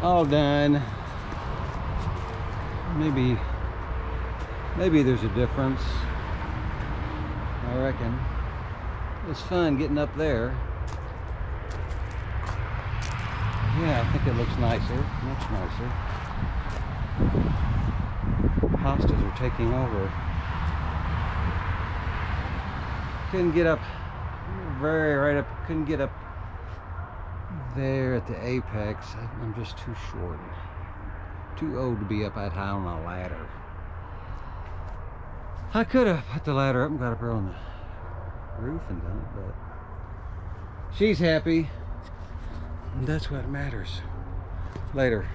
all done. Maybe, maybe there's a difference. I reckon. It was fun getting up there. Yeah, I think it looks nicer, much nicer. Hostas are taking over. Couldn't get up very right up, couldn't get up there at the apex. I'm just too short. Too old to be up that high on a ladder. I could have put the ladder up and got up here on the roof and done it, but she's happy. And that's what matters. Later.